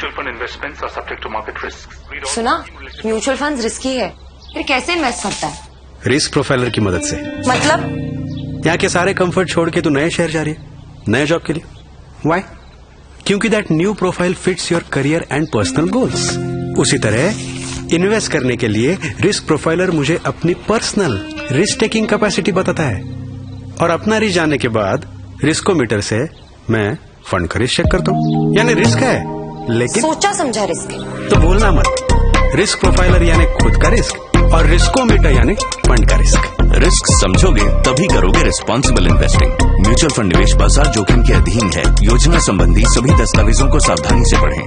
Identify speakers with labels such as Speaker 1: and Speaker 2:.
Speaker 1: Mutual fund investments are subject to market risks. Read all
Speaker 2: सुना mutual fund risky है। फिर कैसे invest करता है?
Speaker 3: रिस्क प्रोफाइलर की मदद से।
Speaker 2: मतलब?
Speaker 3: यहाँ के सारे कंफर्ट छोड़ के तू नए शहर जा रही है। नए जॉब के लिए। वाई क्योंकि that new profile fits your career and personal goals उसी तरह इन्वेस्ट करने के लिए रिस्क प्रोफाइलर मुझे अपनी पर्सनल रिस्क टेकिंग कैपेसिटी बताता है। और अपना रिस्क जानने के बाद रिस्कोमीटर से मैं फंड का रिस्क चेक करता हूँ। यानी रिस्क है। लेकिन
Speaker 2: सोचा समझा रिस्क है
Speaker 3: तो बोलना मत। रिस्क प्रोफाइलर यानी खुद का रिस्क और रिस्को मीटर यानी फंड का रिस्क
Speaker 4: रिस्क समझोगे तभी करोगे रिस्पॉन्सिबल इन्वेस्टिंग म्यूचुअल फंड निवेश बाज़ार जोखिम के अधीन है। योजना संबंधी सभी दस्तावेजों को सावधानी से पढ़ें।